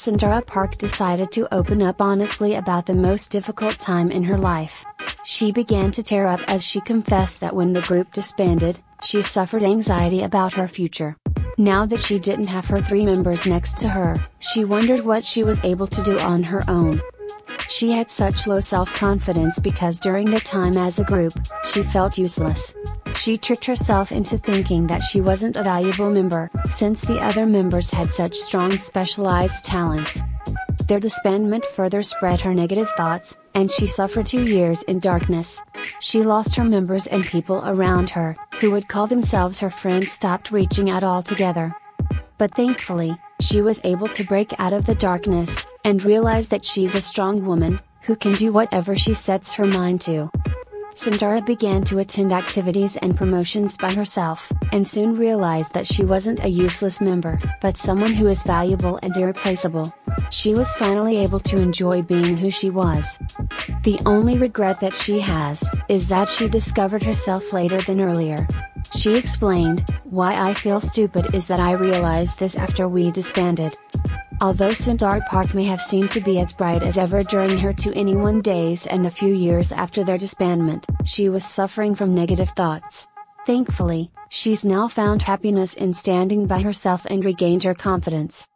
Sandara Park decided to open up honestly about the most difficult time in her life. She began to tear up as she confessed that when the group disbanded, she suffered anxiety about her future. Now that she didn't have her three members next to her, she wondered what she was able to do on her own. She had such low self confidence because during the time as a group, she felt useless. She tricked herself into thinking that she wasn't a valuable member, since the other members had such strong specialized talents. Their disbandment further spread her negative thoughts, and she suffered two years in darkness. She lost her members and people around her, who would call themselves her friends stopped reaching out altogether. But thankfully, she was able to break out of the darkness, and realize that she's a strong woman, who can do whatever she sets her mind to. Sandara began to attend activities and promotions by herself, and soon realized that she wasn't a useless member, but someone who is valuable and irreplaceable. She was finally able to enjoy being who she was. The only regret that she has, is that she discovered herself later than earlier. She explained, Why I feel stupid is that I realized this after we disbanded. Although Sandara Park may have seemed to be as bright as ever during her 2NE1 days and the few years after their disbandment, she was suffering from negative thoughts. Thankfully, she's now found happiness in standing by herself and regained her confidence.